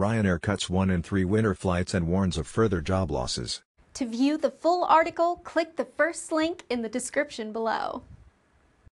Ryanair cuts 1 in 3 winter flights and warns of further job losses. To view the full article, click the first link in the description below.